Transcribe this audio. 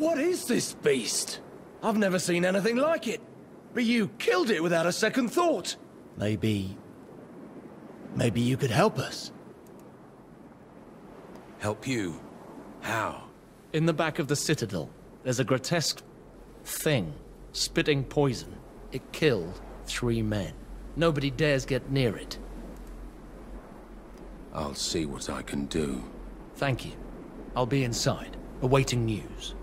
What is this beast? I've never seen anything like it. But you killed it without a second thought. Maybe... Maybe you could help us. Help you? How? In the back of the Citadel, there's a grotesque thing, spitting poison. It killed three men. Nobody dares get near it. I'll see what I can do. Thank you. I'll be inside, awaiting news.